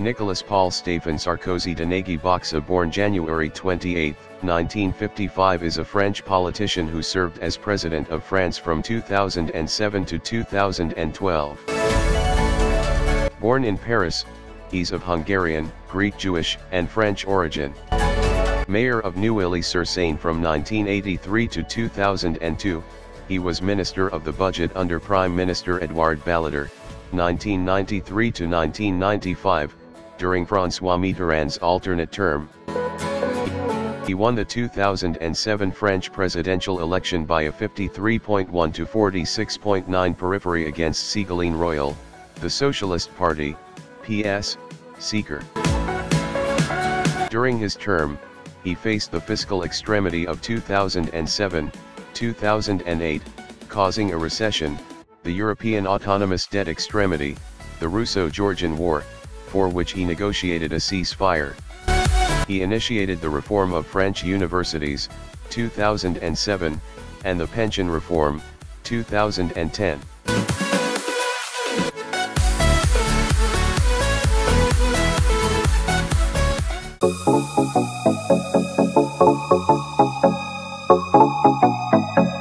Nicolas Paul Stéphane Sarkozy de Nagy-Bocsa born January 28, 1955 is a French politician who served as President of France from 2007 to 2012. Born in Paris, he's of Hungarian, Greek Jewish, and French origin. Mayor of Neuilly-sur-Seine from 1983 to 2002, he was Minister of the Budget under Prime Minister Edouard Balladur, 1993 to 1995, during François Mitterrand's alternate term. He won the 2007 French presidential election by a 53.1 to 46.9 periphery against Ségolène Royal, the Socialist Party, PS, seeker. During his term, he faced the fiscal extremity of 2007, 2008, causing a recession, the European autonomous debt extremity, the Russo-Georgian War, for which he negotiated a ceasefire. He initiated the reform of French universities, 2007, and the pension reform, 2010. Thank you.